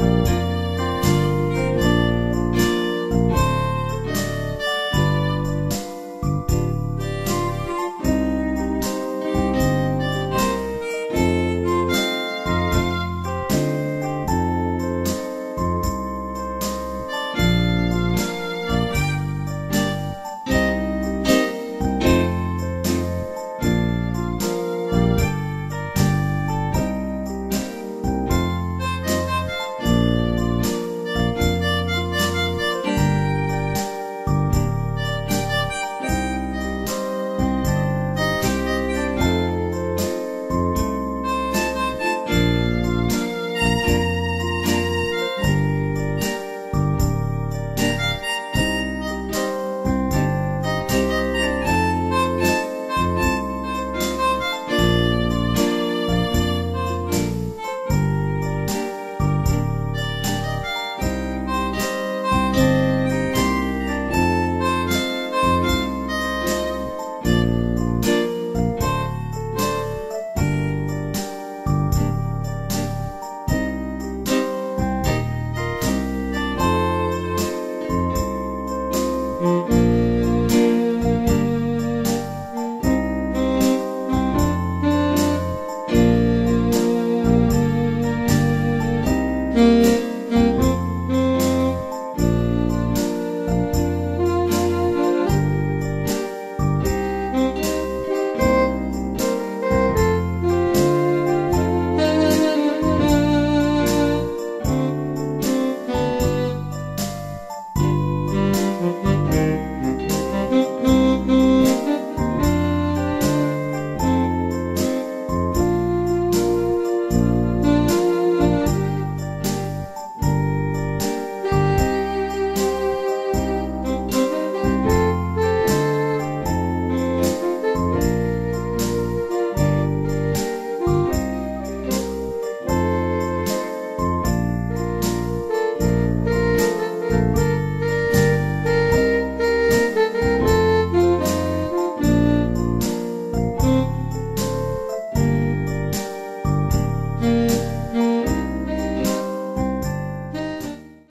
Música